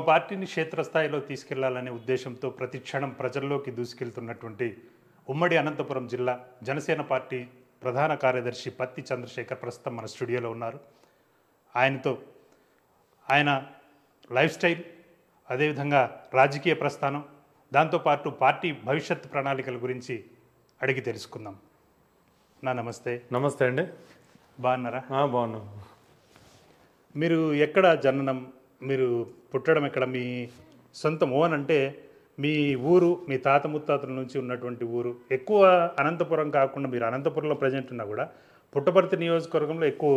పార్టీని క్షేత్రస్థాయిలో తీసుకెళ్ళాలనే ఉద్దేశంతో ప్రతి క్షణం ప్రజల్లోకి దూసుకెళ్తున్నటువంటి ఉమ్మడి అనంతపురం జిల్లా జనసేన పార్టీ ప్రధాన కార్యదర్శి పత్తి చంద్రశేఖర్ ప్రస్తుతం మన స్టూడియోలో ఉన్నారు. ఆయనతో ఆయన లైఫ్ స్టైల్ అదేవిధంగా రాజకీయ ప్రస్థానం దాంతోపాటు పార్టీ భవిష్యత్ ప్రణాళికల గురించి అడిగి తెలుసుకుందాం. నా నమస్తే. నమస్తే అండి. బాగున్నారా? బాగున్నాం. మీరు ఎక్కడ జననం? మీరు పుట్టడం ఇక్కడ మీ సొంతం ఓన్ అంటే మీ ఊరు మీ తాత ముత్తాతల నుంచి ఉన్నటువంటి ఊరు. ఎక్కువ అనంతపురం కాకుండా మీరు అనంతపురంలో ప్రజెంట్ ఉన్నా కూడా పుట్టపర్తి నియోజకవర్గంలో ఎక్కువ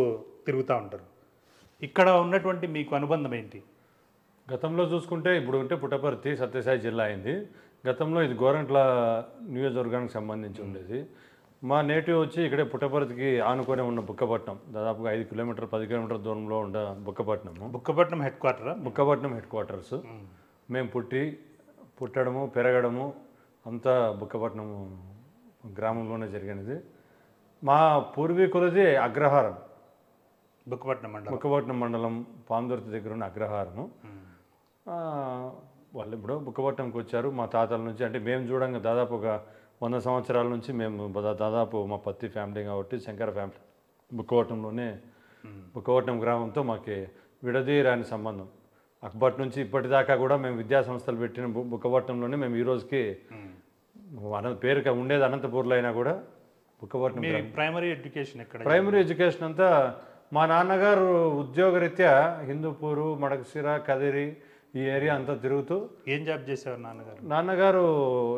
తిరుగుతూ ఉంటారు. ఇక్కడ ఉన్నటువంటి మీకు అనుబంధం ఏంటి? గతంలో చూసుకుంటే ఇప్పుడు ఉంటే పుట్టపర్తి సత్యసాయి జిల్లా అయింది. గతంలో ఇది గోరంట్ల నియోజకవర్గానికి సంబంధించి ఉండేది. మా నేటివ్ వచ్చి ఇక్కడే పుట్టపర్తికి ఆనుకొని ఉన్న బుక్కపట్నం. దాదాపుగా ఐదు కిలోమీటర్ పది కిలోమీటర్ దూరంలో ఉన్న బుక్కపట్నము. బుక్కపట్నం హెడ్ క్వార్టరా? Bukkapatnam head quarters. మేము. పుట్టి పుట్టడము పెరగడము అంతా బుక్కపట్నం గ్రామంలోనే జరిగినది. మా పూర్వీకులది అగ్రహారం. బుక్కపట్నం మండలం. బుక్కపట్నం మండలం పాందుర్తి దగ్గర ఉన్న అగ్రహారము. వాళ్ళు ఇప్పుడు బుక్కపట్నంకి వచ్చారు. మా తాతల నుంచి అంటే మేము చూడంగా దాదాపు ఒక వంద సంవత్సరాల నుంచి మేము దాదాపు మా పత్తి ఫ్యామిలీ కాబట్టి శంకర ఫ్యామిలీ బుక్కపట్నంలోనే బుక్కపట్నం గ్రామంతో మాకు విడదీరాని సంబంధం. అప్పటి నుంచి ఇప్పటిదాకా కూడా మేము విద్యా సంస్థలు పెట్టిన బు- బుక్కపట్నంలోనే మేము ఈ రోజుకి. అనంత పేరు ఉండేది అనంతపూర్లో అయినా కూడా బుక్కపట్నం మీ ప్రైమరీ ఎడ్యుకేషన్ ఎక్కడ? ప్రైమరీ ఎడ్యుకేషన్ అంతా మా నాన్నగారు ఉద్యోగరీత్యా హిందూపూరు మడకశిర కదిరి ఈ ఏరియా అంతా తిరుగుతూ ఏం జాబ్ చేసేవారు నాన్నగారు? నాన్నగారు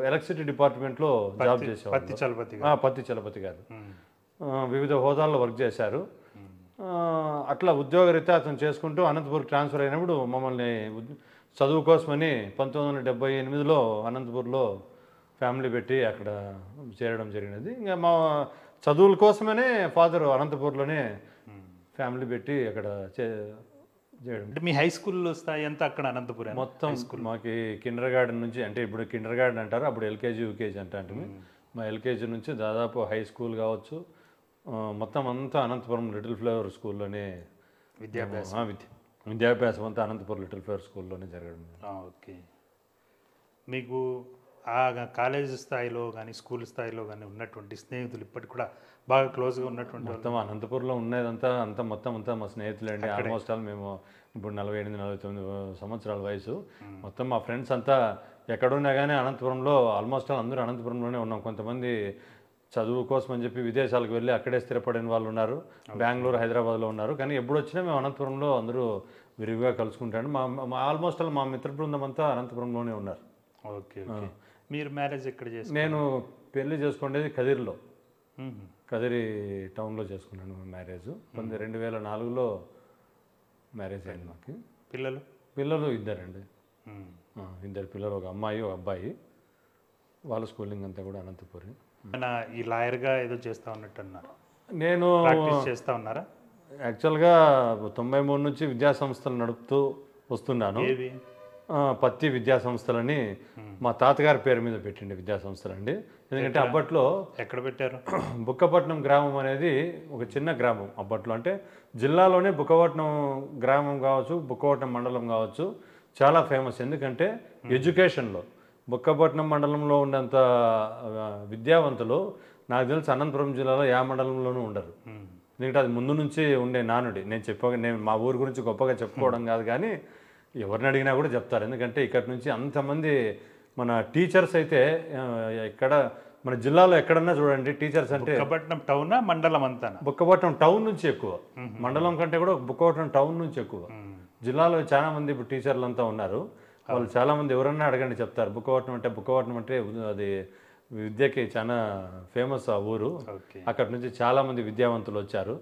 ఎలక్ట్రిసిటీ డిపార్ట్మెంట్లో జాబ్ చేసేవారు. పత్తి చలపతి పత్తి చలపతి గారు. వివిధ హోదాల్లో వర్క్ చేశారు. అట్లా ఉద్యోగరీత్యా అతను చేసుకుంటూ అనంతపూర్ ట్రాన్స్ఫర్ అయినప్పుడు మమ్మల్ని చదువు కోసమని పంతొమ్మిది వందల డెబ్బై ఎనిమిదిలో అనంతపూర్లో ఫ్యామిలీ పెట్టి అక్కడ చేరడం జరిగినది. ఇంకా మా చదువుల కోసమనే ఫాదర్ అనంతపూర్లోనే ఫ్యామిలీ పెట్టి అక్కడ చే చేయడం అంటే మీ హై స్కూల్ స్థాయి అంతా అక్కడ అనంతపురం మొత్తం మాకు కిండర్ గార్డెన్ నుంచి అంటే ఇప్పుడు కిండర్ గార్డెన్ అంటారు అప్పుడు ఎల్కేజీ యూకేజీ అంటే మా ఎల్కేజీ నుంచి దాదాపు హై స్కూల్ కావచ్చు. మొత్తం అంతా అనంతపురం లిటిల్ ఫ్లవర్ స్కూల్లోనే విద్యాభ్యాసం. విద్యాభ్యాసం అంతా అనంతపురం లిటిల్ ఫ్లవర్ స్కూల్లోనే జరగడం. ఓకే. మీకు ఆ కాలేజ్ స్థాయిలో కానీ స్కూల్ స్థాయిలో కానీ ఉన్నటువంటి స్నేహితులు ఇప్పటికి కూడా బాగా క్లోజ్గా ఉన్నటువంటి మొత్తం అనంతపురంలో ఉన్నదంతా అంతా మొత్తం అంతా మా స్నేహితులు అండి. ఆల్మోస్ట్ ఆల్ మేము ఇప్పుడు నలభై ఎనిమిది నలభై తొమ్మిది సంవత్సరాల వయసు. మొత్తం మా ఫ్రెండ్స్ అంతా ఎక్కడున్నా కానీ అనంతపురంలో ఆల్మోస్ట్ ఆల్ అందరూ అనంతపురంలోనే ఉన్నాం. కొంతమంది చదువు కోసం అని చెప్పి విదేశాలకు వెళ్ళి అక్కడే స్థిరపడిన వాళ్ళు ఉన్నారు. బెంగళూరు హైదరాబాద్లో ఉన్నారు. కానీ ఎప్పుడు వచ్చినా మేము అనంతపురంలో అందరూ విరివిగా కలుసుకుంటాను మా మా ఆల్మోస్ట్ ఆల్ మా మిత్ర బృందం అంతా అనంతపురంలోనే ఉన్నారు. Okay okay. మీరు మ్యారేజ్ ఎక్కడ చేసి నేను పెళ్ళి చేసుకునేది కదిరిలో. కదిరి టౌన్లో చేసుకున్నాను మ్యారేజ్. పంతొమ్మిది రెండు వేల నాలుగులో మ్యారేజ్ అయింది మాకు. పిల్లలు? పిల్లలు ఇద్దరండి. ఇద్దరు పిల్లలు ఒక అమ్మాయి ఒక అబ్బాయి. వాళ్ళ స్కూలింగ్ అంతా కూడా అనంతపురి. ఈ లాయర్గా ఏదో చేస్తా ఉన్నట్టు అన్నారు నేను చేస్తా ఉన్నారా? యాక్చువల్గా తొంభై మూడు నుంచి విద్యా సంస్థలు నడుపుతూ వస్తున్నాను. పత్తి విద్యా సంస్థలని మా తాతగారి పేరు మీద పెట్టిండే విద్యా సంస్థలండి ఎందుకంటే అప్పట్లో ఎక్కడ పెట్టారు? బుక్కపట్నం గ్రామం అనేది ఒక చిన్న గ్రామం అప్పట్లో. అంటే జిల్లాలోనే బుక్కపట్నం గ్రామం కావచ్చు బుక్కపట్నం మండలం కావచ్చు చాలా ఫేమస్. ఎందుకంటే ఎడ్యుకేషన్లో బుక్కపట్నం మండలంలో ఉన్నంత విద్యావంతులు నాకు తెలిసి అనంతపురం జిల్లాలో యా మండలంలోనూ ఉండరు. ఎందుకంటే అది ముందు నుంచి ఉండే నానుడి. నేను చెప్ప నేను మా ఊరు గురించి గొప్పగా చెప్పుకోవడం కాదు కానీ ఎవరిని అడిగినా కూడా చెప్తారు. ఎందుకంటే ఇక్కడి నుంచి అంతమంది మన టీచర్స్ అయితే ఆ, ఎక్కడ మన జిల్లాలో ఎక్కడన్నా చూడండి టీచర్స్ అంటే బుక్కపట్నం టౌనా మండలం అంతానా? బుక్కపట్నం టౌన్ నుంచి ఎక్కువ. మండలం కంటే కూడా బుక్కపట్నం టౌన్ నుంచి ఎక్కువ. జిల్లాలో చాలా మంది ఇప్పుడు టీచర్లు అంతా ఉన్నారు. వాళ్ళు చాలా మంది ఎవరన్నా అడగండి చెప్తారు. బుక్కపట్నం అంటే బుక్కపట్నం అంటే అది విద్యకి చాలా ఫేమస్ ఆ ఊరు. అక్కడ నుంచి చాలా మంది విద్యావంతులు వచ్చారు.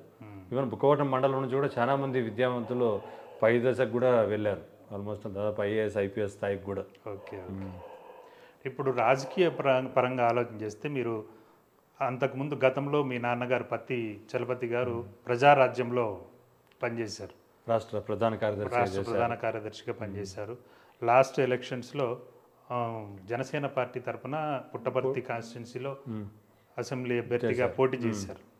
ఈవెన్ బుక్కవటం మండలం నుంచి కూడా చాలా మంది విద్యావంతులు పై దశకు కూడా వెళ్ళారు. ఆల్మోస్ట్ దాదాపు ఐఏఎస్ ఐపీఎస్ స్థాయికి కూడా. ఓకే ఇప్పుడు రాజకీయ పర- పరంగా ఆలోచన చేస్తే మీరు అంతకుముందు గతంలో మీ నాన్నగారు పత్తి చలపతి గారు ప్రజారాజ్యంలో పనిచేశారు. రాష్ట్ర ప్రధాన కార్యదర్శి రాష్ట్ర ప్రధాన కార్యదర్శిగా పనిచేశారు. లాస్ట్ ఎలక్షన్స్లో జనసేన పార్టీ తరపున పుట్టపర్తి కాన్స్టిట్యున్సీలో అసెంబ్లీ అభ్యర్థిగా పోటీ చేశారు.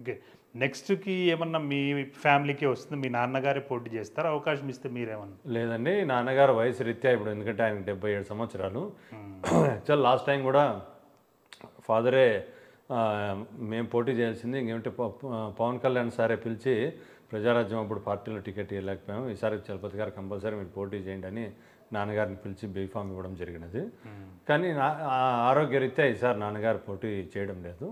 ఓకే. నెక్స్ట్కి ఏమన్నా మీ ఫ్యామిలీకి వస్తుంది మీ నాన్నగారే పోటీ చేస్తారా? అవకాశం ఇస్తే మీరేమన్నా? లేదండి నాన్నగారు వయసు రీత్యా ఇప్పుడు ఎందుకంటే ఆయనకి డెబ్బై ఏడు సంవత్సరాలు. యాక్చువల్ లాస్ట్ టైం కూడా ఫాదరే మేము పోటీ చేయాల్సింది ఇంకేమిటి పవన్ కళ్యాణ్ సారే పిలిచి ప్రజారాజ్యం అప్పుడు పార్టీలో టికెట్ ఇవ్వలేకపోయాము. ఈసారి చలపతి గారు కంపల్సరీ మీరు పోటీ చేయండి అని నాన్నగారిని పిలిచి బీఫామ్ ఇవ్వడం జరిగినది. కానీ నా ఆరోగ్యరీత్యా ఈసారి నాన్నగారు పోటీ చేయడం లేదు.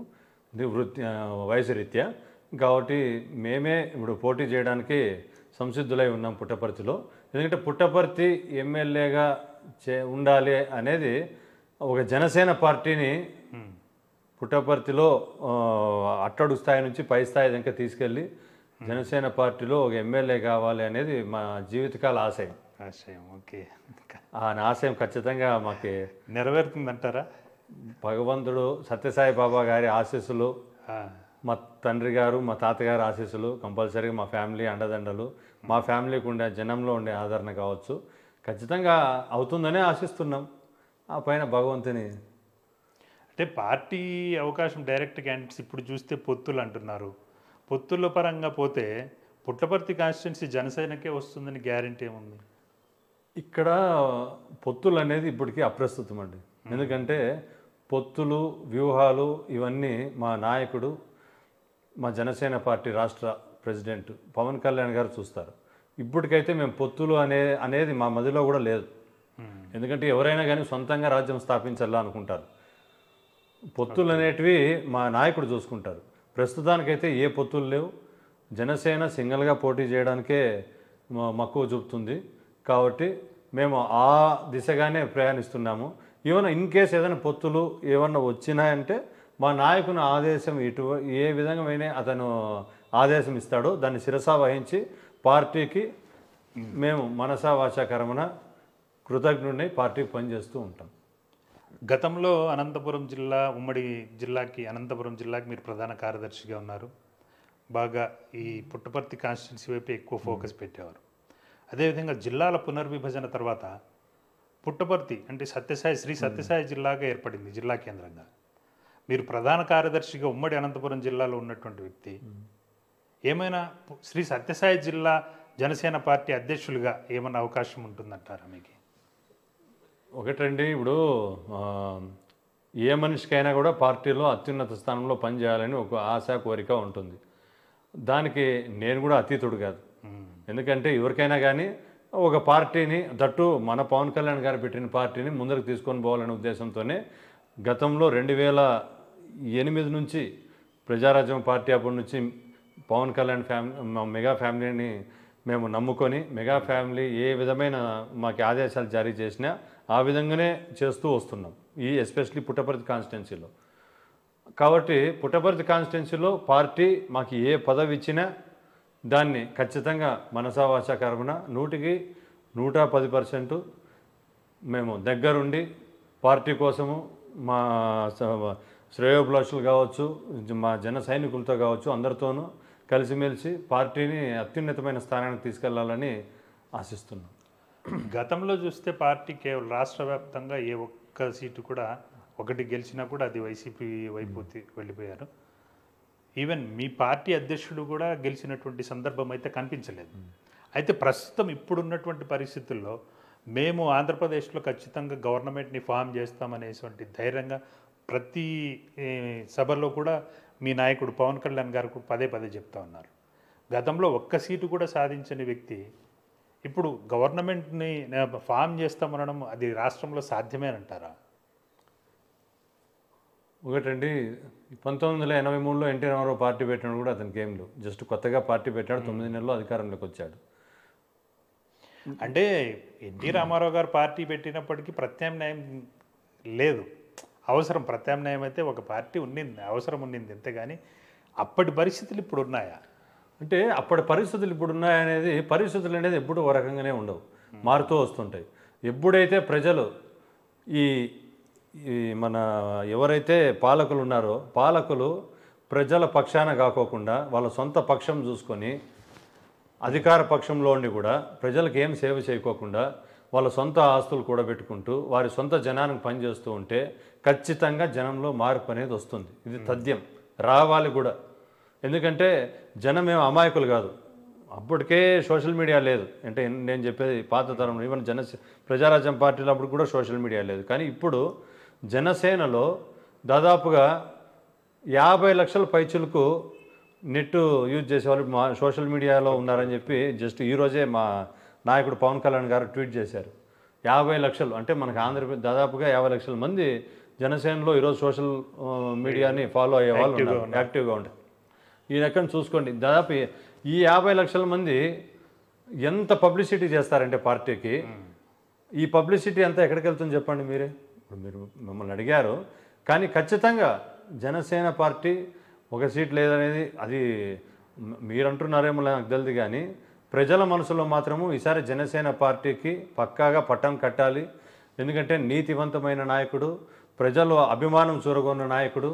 వృత్తి ఆ, వయసు రీత్యా. కాబట్టి మేమే ఇప్పుడు పోటీ చేయడానికి సంసిద్ధులై ఉన్నాం పుట్టపర్తిలో. ఎందుకంటే పుట్టపర్తి ఎమ్మెల్యేగా చే ఉండాలి అనేది ఒక జనసేన పార్టీని పుట్టపర్తిలో ఆ, అట్టడుగు స్థాయి నుంచి పై స్థాయి దాకా తీసుకెళ్ళి జనసేన పార్టీలో ఒక ఎమ్మెల్యే కావాలి అనేది మా జీవితకాల ఆశయం. ఆశయం ఓకే. ఆ ఆశయం ఖచ్చితంగా మాకు నెరవేరుతుందంటారా? భగవంతుడు సత్యసాయి బాబా గారి ఆశీస్సులు మా తండ్రి గారు మా తాతగారి ఆశీస్సులు కంపల్సరీగా మా ఫ్యామిలీ అండదండలు. మా ఫ్యామిలీకి ఉండే జనంలో ఉండే ఆదరణ కావచ్చు. ఖచ్చితంగా అవుతుందనే ఆశిస్తున్నాం. ఆ పైన భగవంతుని అంటే పార్టీ అవకాశం డైరెక్ట్ క్యాండిడేట్స్ ఇప్పుడు చూస్తే పొత్తులు అంటున్నారు. పొత్తుల పరంగా పోతే పుట్టపర్తి కాన్స్టిట్యున్సీ జనసేనకే వస్తుందని గ్యారంటీ ఏముంది? ఇక్కడ పొత్తులు అనేది ఇప్పటికీ అప్రస్తుతం అండి. ఎందుకంటే పొత్తులు వ్యూహాలు ఇవన్నీ మా నాయకుడు మా జనసేన పార్టీ రాష్ట్ర ప్రెసిడెంట్ పవన్ కళ్యాణ్ గారు చూస్తారు. ఇప్పటికైతే మేము పొత్తులు అనే అనేది మా మదిలో కూడా లేదు. ఎందుకంటే ఎవరైనా కానీ సొంతంగా రాజ్యం స్థాపించాలా అనుకుంటారు. పొత్తులు అనేటివి మా నాయకుడు చూసుకుంటారు. ప్రస్తుతానికైతే ఏ పొత్తులు లేవు. జనసేన సింగిల్గా పోటీ చేయడానికే మక్కువ చూపుతుంది. కాబట్టి మేము ఆ దిశగానే ప్రయాణిస్తున్నాము. ఏమైనా ఇన్ కేస్ ఏదైనా పొత్తులు ఏమన్నా వచ్చినాయంటే మా నాయకుని ఆదేశం ఇటు ఏ విధంగా అతను ఆదేశం ఇస్తాడో దాన్ని శిరసా వహించి పార్టీకి మేము మనసా వాచాకరమున కృతజ్ఞుడిని పార్టీకి పనిచేస్తూ ఉంటాం. గతంలో అనంతపురం జిల్లా ఉమ్మడి జిల్లాకి అనంతపురం జిల్లాకి మీరు ప్రధాన కార్యదర్శిగా ఉన్నారు. బాగా ఈ పుట్టపర్తి కాన్స్టిట్యున్సీ వైపు ఎక్కువ ఫోకస్ పెట్టేవారు. అదేవిధంగా జిల్లాల పునర్విభజన తర్వాత పుట్టపర్తి అంటే సత్యసాయి శ్రీ సత్యసాయి జిల్లాగా ఏర్పడింది జిల్లా కేంద్రంగా. మీరు ప్రధాన కార్యదర్శిగా ఉమ్మడి అనంతపురం జిల్లాలో ఉన్నటువంటి వ్యక్తి. ఏమైనా శ్రీ సత్యసాయి జిల్లా జనసేన పార్టీ అధ్యక్షులుగా ఏమైనా అవకాశం ఉంటుందంటారా మీకు? ఒకటండి ఇప్పుడు ఏ మనిషికైనా కూడా పార్టీలో అత్యున్నత స్థానంలో పనిచేయాలని ఒక ఆశ కోరిక ఉంటుంది. దానికి నేను కూడా అతీతుడు కాదు. ఎందుకంటే ఎవరికైనా కానీ ఒక పార్టీని దట్టు మన పవన్ కళ్యాణ్ గారు పెట్టిన పార్టీని ముందరకు తీసుకొని పోవాలనే ఉద్దేశంతోనే గతంలో రెండు వేల ఎనిమిది నుంచి ప్రజారాజ్యం పార్టీ అప్పటి నుంచి పవన్ కళ్యాణ్ ఫ్యామిలీ మా మెగా ఫ్యామిలీని మేము నమ్ముకొని మెగా ఫ్యామిలీ ఏ విధమైన మాకు ఆదేశాలు జారీ చేసినా ఆ విధంగానే చేస్తూ వస్తున్నాం. ఈ ఎస్పెషలీ పుట్టపర్తి కాన్స్టిట్యున్సీలో. కాబట్టి పుట్టపర్తి కాన్స్టిట్యున్సీలో పార్టీ మాకు ఏ పదవి ఇచ్చినా దాన్ని ఖచ్చితంగా మనసావాచ కర్మన నూటికి నూట పది పర్సెంట్ మేము దగ్గరుండి పార్టీ కోసము మా స- శ్రేయోభిలాషులు కావచ్చు మా జన సైనికులతో కావచ్చు అందరితోనూ కలిసిమెలిసి పార్టీని అత్యున్నతమైన స్థానానికి తీసుకెళ్ళాలని ఆశిస్తున్నాం. గతంలో చూస్తే పార్టీ కేవలం రాష్ట్ర వ్యాప్తంగా ఏ ఒక్క సీటు కూడా ఒకటి గెలిచినా కూడా అది వైసీపీ వైపు వెళ్ళిపోయారు. ఈవెన్ మీ పార్టీ అధ్యక్షుడు కూడా గెలిచినటువంటి సందర్భం అయితే కనిపించలేదు. అయితే ప్రస్తుతం ఇప్పుడున్నటువంటి పరిస్థితుల్లో మేము ఆంధ్రప్రదేశ్లో ఖచ్చితంగా గవర్నమెంట్ని ఫామ్ చేస్తామనేటువంటి ధైర్యంగా ప్రతి సభలో కూడా మీ నాయకుడు పవన్ కళ్యాణ్ గారు పదే పదే చెప్తా ఉన్నారు. గతంలో ఒక్క సీటు కూడా సాధించని వ్యక్తి ఇప్పుడు గవర్నమెంట్ని ఫామ్ చేస్తామనడం అది రాష్ట్రంలో సాధ్యమేనంటారా? ఒకటండి పంతొమ్మిది వందల ఎనభై మూడులో ఎన్టీ రామారావు పార్టీ పెట్టినప్పుడు కూడా అతనికి ఏం లేవు. జస్ట్ కొత్తగా పార్టీ పెట్టాడు తొమ్మిది నెలల్లో అధికారంలోకి వచ్చాడు. అంటే ఎన్టీ రామారావు గారు పార్టీ పెట్టినప్పటికీ ప్రత్యామ్నాయం లేదు. అవసరం ప్రత్యామ్నాయం అయితే ఒక పార్టీ ఉండింది అవసరం ఉండింది అంతేగాని అప్పటి పరిస్థితులు ఇప్పుడు ఉన్నాయా? అంటే అప్పటి పరిస్థితులు ఇప్పుడు ఉన్నాయనేది పరిస్థితులు అనేది ఎప్పుడు ఒక రకంగానే ఉండవు. మారుతూ వస్తుంటాయి. ఎప్పుడైతే ప్రజలు ఈ మన ఎవరైతే పాలకులు ఉన్నారో పాలకులు ప్రజల పక్షాన కాకోకుండా వాళ్ళ సొంత పక్షం చూసుకొని అధికార పక్షంలో ఉండి కూడా ప్రజలకు ఏం సేవ చేయకోకుండా వాళ్ళ సొంత ఆస్తులు కూడబెట్టుకుంటూ వారి సొంత జనానికి పనిచేస్తూ ఉంటే ఖచ్చితంగా జనంలో మార్పు అనేది వస్తుంది. ఇది తథ్యం. రావాలి కూడా. ఎందుకంటే జనం ఏం అమాయకులు కాదు. అప్పటికే సోషల్ మీడియా లేదు. అంటే నేను చెప్పేది పాత తరం ఈవెన్ జన ప్రజారాజ్యం పార్టీలో అప్పుడు కూడా సోషల్ మీడియా లేదు. కానీ ఇప్పుడు జనసేనలో దాదాపుగా యాభై లక్షల పైచులకు నెట్ యూజ్ చేసేవాళ్ళు. మా సోషల్ మీడియాలో ఉన్నారని చెప్పి జస్ట్ ఈరోజే మా నాయకుడు పవన్ కళ్యాణ్ గారు ట్వీట్ చేశారు. యాభై లక్షలు అంటే మనకు ఆంధ్రప్రదేశ్ దాదాపుగా యాభై లక్షల మంది జనసేనలో ఈరోజు సోషల్ మీడియాని ఫాలో అయ్యే వాళ్ళు యాక్టివ్గా ఉంటారు ఈ రకం చూసుకోండి. దాదాపు ఈ- ఈ యాభై లక్షల మంది ఎంత పబ్లిసిటీ చేస్తారంటే పార్టీకి? ఈ పబ్లిసిటీ అంతా ఎక్కడికి వెళ్తుంది చెప్పండి మీరే? ఇప్పుడు మీరు మిమ్మల్ని అడిగారు. కానీ ఖచ్చితంగా జనసేన పార్టీ ఒక సీట్ లేదనేది అది మీరంటున్నారేమో నాకు తెలియదు కానీ ప్రజల మనసులో మాత్రము ఈసారి జనసేన పార్టీకి పక్కాగా పట్టం కట్టాలి. ఎందుకంటే నీతివంతమైన నాయకుడు ప్రజలు అభిమానం చూరగొన్న నాయకుడు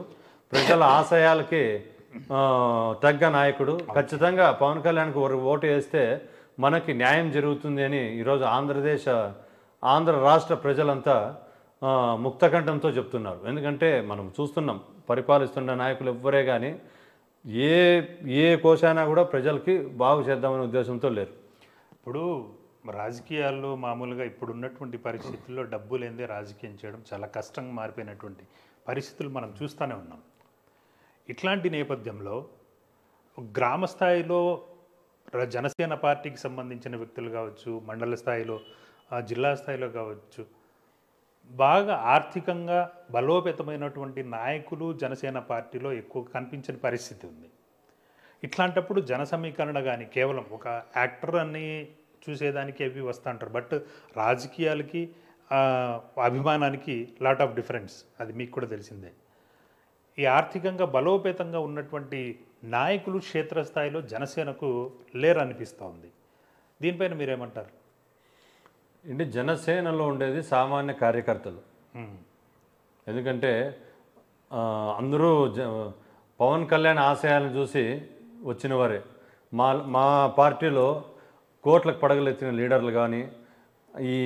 ప్రజల ఆశయాలకి తగ్గ నాయకుడు. ఖచ్చితంగా పవన్ కళ్యాణ్కి ఒక ఓటు వేస్తే మనకి న్యాయం జరుగుతుంది అని ఈరోజు ఆంధ్రదేశ్ ఆంధ్ర రాష్ట్ర ప్రజలంతా ముక్తకంఠంతో చెప్తున్నారు. ఎందుకంటే మనం చూస్తున్నాం పరిపాలిస్తున్న నాయకులు ఎవ్వరే కానీ ఏ ఏ కోశానా కూడా ప్రజలకి బాగు చేద్దామనే ఉద్దేశంతో లేరు. ఇప్పుడు రాజకీయాల్లో మామూలుగా ఇప్పుడు ఉన్నటువంటి పరిస్థితుల్లో డబ్బు లేనిదే రాజకీయం చేయడం చాలా కష్టంగా మారిపోయినటువంటి పరిస్థితులు మనం చూస్తూనే ఉన్నాం. ఇట్లాంటి నేపథ్యంలో గ్రామ స్థాయిలో జనసేన పార్టీకి సంబంధించిన వ్యక్తులు కావచ్చు మండల స్థాయిలో జిల్లా స్థాయిలో కావచ్చు బాగా ఆర్థికంగా బలోపేతమైనటువంటి నాయకులు జనసేన పార్టీలో ఎక్కువ కనిపించని పరిస్థితి ఉంది. ఇట్లాంటప్పుడు జన సమీకరణ కానీ కేవలం ఒక యాక్టర్ అని చూసేదానికి అవి వస్తుంటారు. బట్ రాజకీయాలకి అభిమానానికి లాట్ ఆఫ్ డిఫరెన్స్ అది మీకు కూడా తెలిసిందే. ఈ ఆర్థికంగా బలోపేతంగా ఉన్నటువంటి నాయకులు క్షేత్రస్థాయిలో జనసేనకు లేరనిపిస్తోంది ఉంది. దీనిపైన మీరేమంటారు? అంటే జనసేనలో ఉండేది సామాన్య కార్యకర్తలు. ఎందుకంటే అందరూ జ పవన్ కళ్యాణ్ ఆశయాలను చూసి వచ్చిన వారే మా మా పార్టీలో కోట్లకు పడగలెత్తిన లీడర్లు కానీ ఈ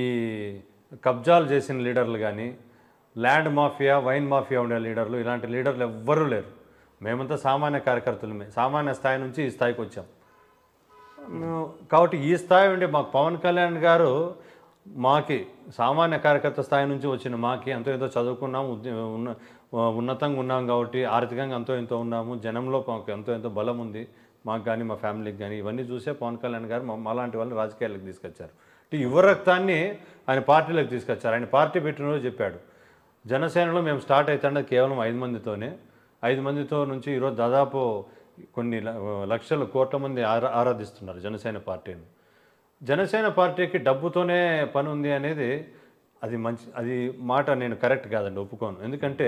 కబ్జాలు చేసిన లీడర్లు కానీ ల్యాండ్ మాఫియా వైన్ మాఫియా ఉండే లీడర్లు ఇలాంటి లీడర్లు ఎవ్వరూ లేరు. మేమంతా సామాన్య కార్యకర్తలమే. సామాన్య స్థాయి నుంచి ఈ స్థాయికి వచ్చాం. కాబట్టి ఈ స్థాయి ఉండే మాకు పవన్ కళ్యాణ్ గారు మాకి సామాన్య కార్యకర్త స్థాయి నుంచి వచ్చిన మాకి ఎంతో ఎంతో చదువుకున్నాము ఉన్న ఉన్నతంగా ఉన్నాం కాబట్టి ఆర్థికంగా ఎంతో ఎంతో ఉన్నాము జనంలో మాకు ఎంతో ఎంతో బలం ఉంది. మాకు కానీ మా ఫ్యామిలీకి కానీ ఇవన్నీ చూసే పవన్ కళ్యాణ్ గారు మా- మాలాంటి వాళ్ళని రాజకీయాలకు తీసుకొచ్చారు. అంటే యువ రక్తాన్ని ఆయన పార్టీలోకి తీసుకొచ్చారు. ఆయన పార్టీ పెట్టిన రోజు చెప్పాడు జనసేనలో మేము స్టార్ట్ అవుతుండే కేవలం ఐదు మందితోనే. ఐదు మందితో నుంచి ఈరోజు దాదాపు కొన్ని లక్షల కోట్ల మంది ఆరా ఆరాధిస్తున్నారు జనసేన పార్టీని. జనసేన పార్టీకి డబ్బుతోనే పని ఉంది అనేది అది మంచి అది మాట నేను కరెక్ట్ కాదండి ఒప్పుకోను. ఎందుకంటే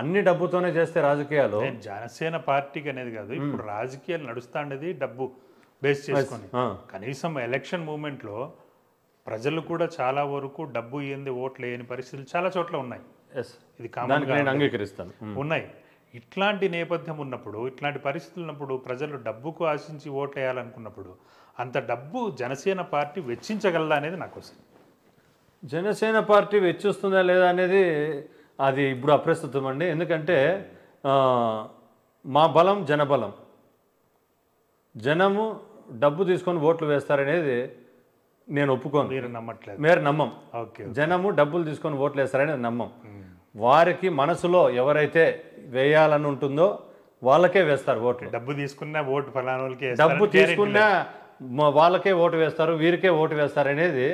అన్ని డబ్బుతోనే చేస్తే రాజకీయాలు. జనసేన పార్టీకి అనేది కాదు ఇప్పుడు రాజకీయాలు నడుస్తాండేది డబ్బు బేస్ చేసుకొని. కనీసం ఎలక్షన్ మూమెంట్లో ప్రజలు కూడా చాలా వరకు డబ్బు ఏంది ఓట్లు వేయని పరిస్థితులు చాలా చోట్ల ఉన్నాయి. ఇది కామన్ అంగీకరిస్తాను. ఉన్నాయి. ఇట్లాంటి నేపథ్యం ఉన్నప్పుడు ఇట్లాంటి పరిస్థితులు ఉన్నప్పుడు ప్రజలు డబ్బుకు ఆశించి ఓట్లు వేయాలనుకున్నప్పుడు అంత డబ్బు జనసేన పార్టీ వెచ్చించగలదా అనేది నాకు వస్తుంది జనసేన పార్టీ వెచ్చిస్తుందా లేదా అనేది అది ఇప్పుడు అప్రస్తుతం అండి. ఎందుకంటే మా బలం జనబలం. జనము డబ్బు తీసుకొని ఓట్లు వేస్తారనేది నేను ఒప్పుకోను. మీరు నమ్మట్లేదు. మీరు నమ్మం. ఓకే జనము డబ్బులు తీసుకొని ఓట్లు వేస్తారనేది నమ్మం. వారికి మనసులో ఎవరైతే వేయాలని ఉంటుందో వాళ్ళకే వేస్తారు ఓట్లు. డబ్బు తీసుకున్న ఓటు ఫలానా డబ్బు తీసుకున్నా వాళ్ళకే ఓటు వేస్తారు వీరికే ఓటు వేస్తారు అనేది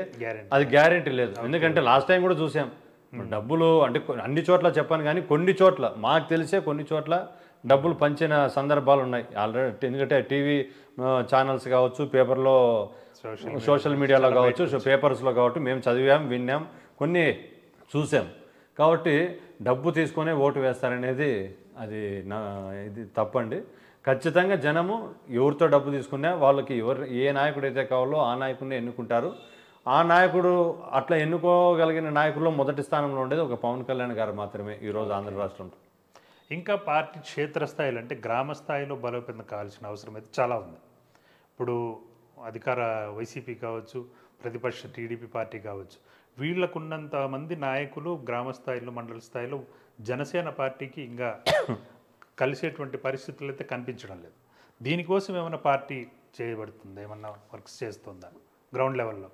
అది గ్యారెంటీ లేదు. ఎందుకంటే లాస్ట్ టైం కూడా చూసాం. డబ్బులు అంటే అన్ని చోట్ల చెప్పాను కానీ కొన్ని చోట్ల మాకు తెలిసే కొన్ని చోట్ల డబ్బులు పంచిన సందర్భాలు ఉన్నాయి. ఆల్రెడీ ఎందుకంటే టీవీ ఛానల్స్ కావచ్చు పేపర్లో సోషల్ మీడియాలో కావచ్చు సో పేపర్స్లో కావచ్చు మేము చదివాం విన్నాం కొన్ని చూసాం. కాబట్టి డబ్బు తీసుకొనే ఓటు వేస్తారనేది అది నా ఇది తప్పండి. ఖచ్చితంగా జనము ఎవరితో డబ్బు తీసుకున్నా వాళ్ళకి ఎవరు ఏ నాయకుడు అయితే కావాలో ఆ నాయకుడిని ఎన్నుకుంటారు. ఆ నాయకుడు అట్లా ఎన్నుకోగలిగిన నాయకుల్లో మొదటి స్థానంలో ఉండేది ఒక పవన్ కళ్యాణ్ గారు మాత్రమే ఈరోజు ఆంధ్ర రాష్ట్రంలో. ఇంకా పార్టీ క్షేత్రస్థాయిలో అంటే గ్రామ స్థాయిలో బలోపేతం కావాల్సిన అవసరం అయితే చాలా ఉంది. ఇప్పుడు అధికార వైసీపీ కావచ్చు ప్రతిపక్ష టీడీపీ పార్టీ కావచ్చు వీళ్ళకున్నంత మంది నాయకులు గ్రామ స్థాయిలో మండల స్థాయిలో జనసేన పార్టీకి ఇంకా కలిసేటువంటి పరిస్థితులు అయితే కనిపించడం లేదు. దీనికోసం ఏమైనా పార్టీ చేయబడుతుందా? ఏమన్నా వర్క్స్ చేస్తుందా? గ్రౌండ్ లెవెల్లో.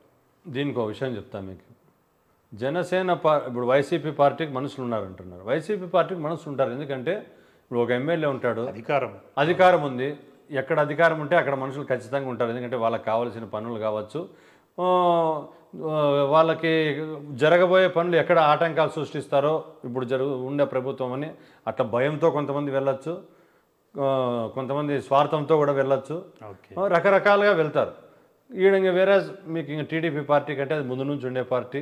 దీనికి ఒక విషయం చెప్తాను మీకు. జనసేన పా ఇప్పుడు వైసీపీ పార్టీకి మనుషులు ఉన్నారంటున్నారు. వైసీపీ పార్టీకి మనుషులు ఉంటారు. ఎందుకంటే ఇప్పుడు ఒక ఎమ్మెల్యే ఉంటాడు. అధికారం. అధికారం ఉంది. ఎక్కడ అధికారం ఉంటే అక్కడ మనుషులు ఖచ్చితంగా ఉంటారు. ఎందుకంటే వాళ్ళకి కావాల్సిన పనులు కావచ్చు. వాళ్ళకి జరగబోయే పనులు ఎక్కడ ఆటంకాలు సృష్టిస్తారో ఇప్పుడు జరుగు ఉండే ప్రభుత్వం అని అట్లా భయంతో కొంతమంది వెళ్ళొచ్చు. కొంతమంది స్వార్థంతో కూడా వెళ్ళొచ్చు. రకరకాలుగా వెళ్తారు. ఈడ ఇంకా వేరే మీకు ఇంకా టీడీపీ పార్టీ కంటే అది ముందు నుంచి ఉండే పార్టీ.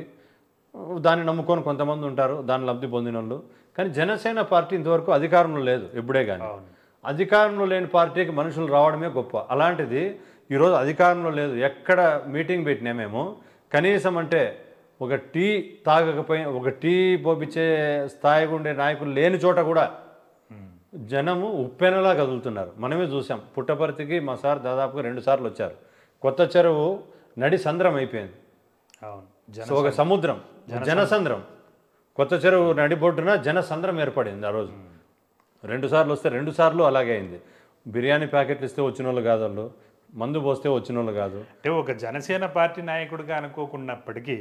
దాన్ని నమ్ముకొని కొంతమంది ఉంటారు దాని లబ్ధి పొందిన వాళ్ళు కానీ జనసేన పార్టీ ఇంతవరకు అధికారంలో లేదు ఎప్పుడే కానీ అధికారంలో లేని పార్టీకి మనుషులు రావడమే గొప్ప. అలాంటిది ఈరోజు అధికారంలో లేదు. ఎక్కడ మీటింగ్ పెట్టినా మేము కనీసం అంటే ఒక టీ తాగకపోయినా ఒక టీ పోపించే స్థాయిగా ఉండే నాయకులు లేని చోట కూడా జనము ఉప్పెనలా కదులుతున్నారు. మనమే చూసాం. పుట్టపర్తికి మా సార్ దాదాపుగా రెండు సార్లు వచ్చారు. కొత్త చెరువు నడి సంద్రం అయిపోయింది. అవును. ఒక సముద్రం జనసంద్రం. కొత్త చెరువు నడిబొడ్డున జనసంద్రం ఏర్పడింది ఆ రోజు. రెండు సార్లు వస్తే రెండు సార్లు అలాగే అయింది. బిర్యానీ ప్యాకెట్లు ఇస్తే వచ్చిన వాళ్ళు కాదు వాళ్ళు మందు పోస్తే వచ్చిన వాళ్ళు కాదు. అంటే ఒక జనసేన పార్టీ నాయకుడిగా అనుకోకున్నప్పటికీ